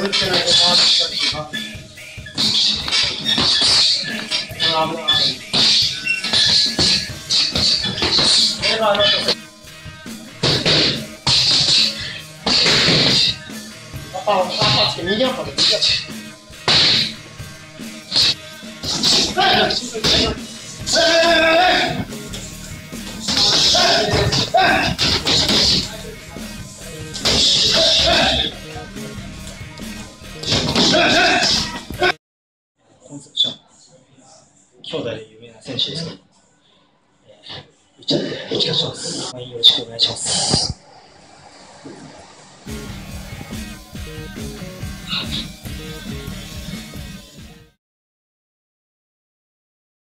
打ってないと回ってきたりとか。危ない。これがあなたパパ、パパつけ、右アッパーで、右アッパー。コンセプション、兄弟で有名な選手ですけど、えー、ちゃって打ち勝す、はい。よろしくお願いします。